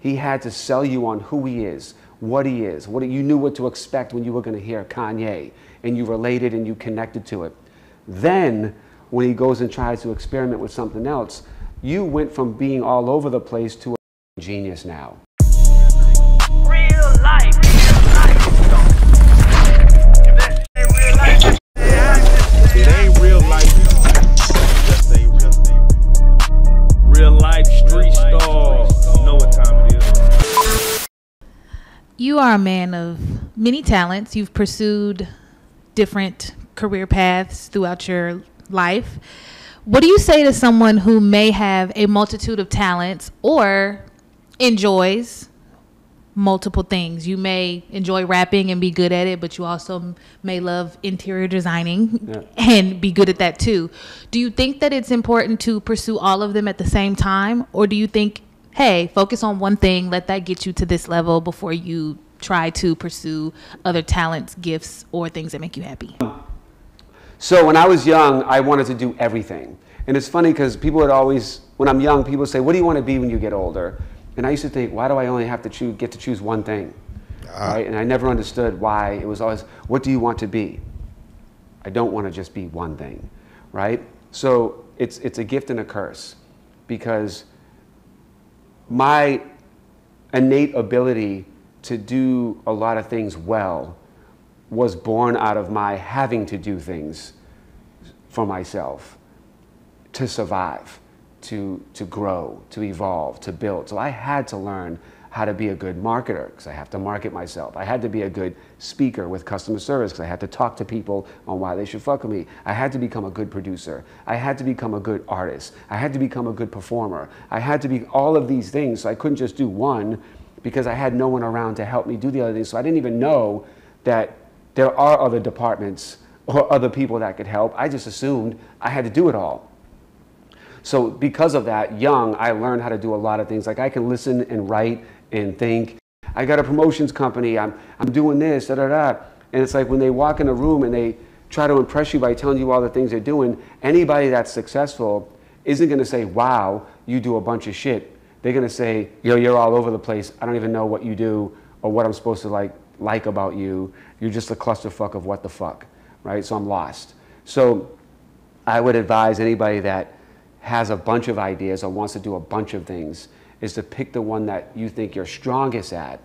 He had to sell you on who he is, what he is, what you knew what to expect when you were going to hear Kanye, and you related and you connected to it. Then, when he goes and tries to experiment with something else, you went from being all over the place to a genius now. Real life. Are a man of many talents. You've pursued different career paths throughout your life. What do you say to someone who may have a multitude of talents or enjoys multiple things? You may enjoy rapping and be good at it, but you also may love interior designing Yeah. and be good at that too. Do you think that it's important to pursue all of them at the same time? Or do you think, hey, focus on one thing, let that get you to this level before you try to pursue other talents, gifts, or things that make you happy? So when I was young, I wanted to do everything. And it's funny because people would always, when I'm young, people say, "What do you want to be when you get older?" And I used to think, "Why do I only have to choose, get to choose one thing?" Ah. Right? And I never understood why it was always, "What do you want to be?" I don't want to just be one thing, right? So it's it's a gift and a curse, because my innate ability to do a lot of things well was born out of my having to do things for myself to survive, to, to grow, to evolve, to build. So I had to learn how to be a good marketer because I have to market myself. I had to be a good speaker with customer service because I had to talk to people on why they should fuck with me. I had to become a good producer. I had to become a good artist. I had to become a good performer. I had to be all of these things. So I couldn't just do one because I had no one around to help me do the other things. So I didn't even know that there are other departments or other people that could help. I just assumed I had to do it all. So because of that, young, I learned how to do a lot of things. Like I can listen and write and think. I got a promotions company. I'm, I'm doing this, da da da. And it's like when they walk in a room and they try to impress you by telling you all the things they're doing, anybody that's successful isn't going to say, wow, you do a bunch of shit. They're going to say, yo, you're all over the place. I don't even know what you do or what I'm supposed to like, like about you. You're just a clusterfuck of what the fuck, right? So I'm lost. So I would advise anybody that has a bunch of ideas or wants to do a bunch of things is to pick the one that you think you're strongest at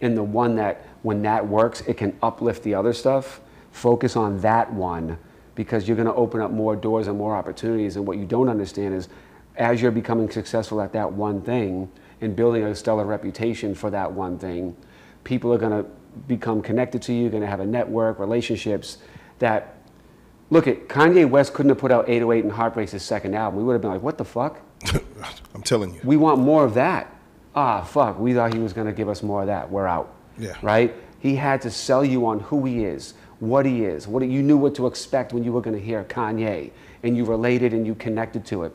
and the one that when that works it can uplift the other stuff focus on that one because you're going to open up more doors and more opportunities and what you don't understand is as you're becoming successful at that one thing and building a stellar reputation for that one thing people are going to become connected to you you're going to have a network relationships that Look at Kanye West couldn't have put out 808 and Heartbreak's his second album. We would have been like, what the fuck? I'm telling you. We want more of that. Ah, fuck. We thought he was going to give us more of that. We're out. Yeah. Right? He had to sell you on who he is, what he is. What you knew what to expect when you were going to hear Kanye, and you related and you connected to it.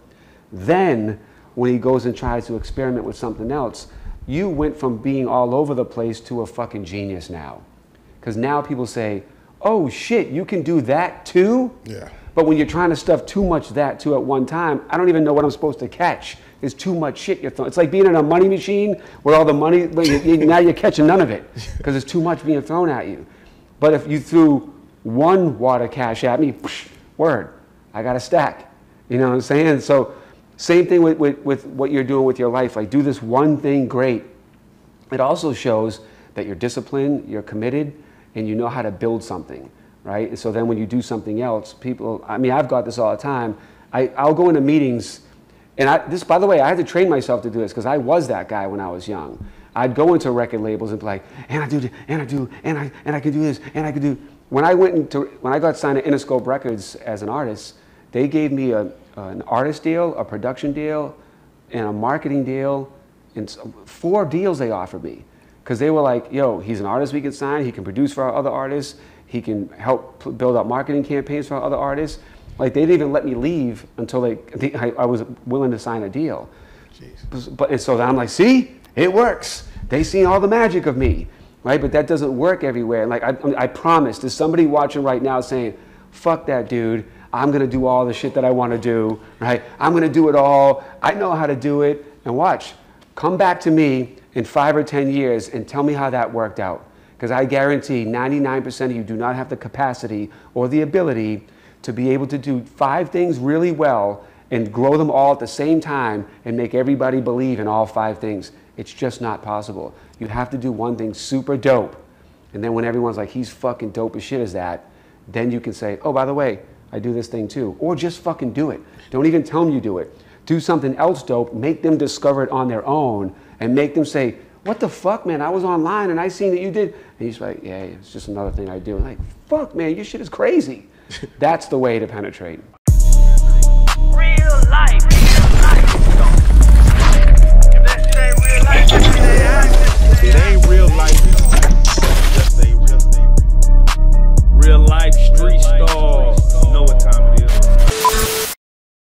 Then, when he goes and tries to experiment with something else, you went from being all over the place to a fucking genius now. Because now people say, oh shit, you can do that too? Yeah. But when you're trying to stuff too much that too at one time, I don't even know what I'm supposed to catch. There's too much shit you're throwing. It's like being in a money machine where all the money, well, you, you, now you're catching none of it because there's too much being thrown at you. But if you threw one water cash at me, word, I got a stack. You know what I'm saying? So same thing with, with, with what you're doing with your life. Like do this one thing great. It also shows that you're disciplined, you're committed, and you know how to build something, right? And so then when you do something else, people, I mean, I've got this all the time. I, I'll go into meetings, and I, this, by the way, I had to train myself to do this because I was that guy when I was young. I'd go into record labels and be like, and I do, and I do, and I, and I can do this, and I can do. When I went into, when I got signed to Interscope Records as an artist, they gave me a, an artist deal, a production deal, and a marketing deal, and four deals they offered me because they were like, yo, he's an artist we can sign. He can produce for our other artists. He can help build up marketing campaigns for our other artists. Like they didn't even let me leave until they, they I, I was willing to sign a deal. Jeez. But and so then I'm like, see, it works. They see all the magic of me, right? But that doesn't work everywhere. Like I, I promise, there's somebody watching right now saying, fuck that dude. I'm gonna do all the shit that I want to do, right? I'm gonna do it all. I know how to do it. And watch, come back to me in five or 10 years and tell me how that worked out. Because I guarantee 99% of you do not have the capacity or the ability to be able to do five things really well and grow them all at the same time and make everybody believe in all five things. It's just not possible. You have to do one thing super dope. And then when everyone's like, he's fucking dope as shit as that, then you can say, oh, by the way, I do this thing too. Or just fucking do it. Don't even tell them you do it. Do something else dope, make them discover it on their own, and make them say, what the fuck, man? I was online and I seen that you did. And he's like, yeah, it's just another thing I do. I'm like, fuck, man, your shit is crazy. That's the way to penetrate.